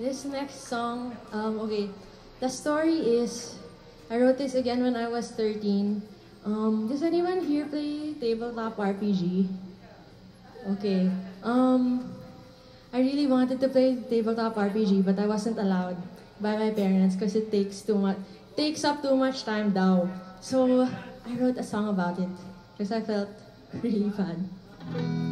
This next song, um, okay, the story is, I wrote this again when I was 13. Um, does anyone here play tabletop RPG? Okay. Um, I really wanted to play tabletop RPG, but I wasn't allowed by my parents because it takes too much, takes up too much time daw. So I wrote a song about it because I felt really fun.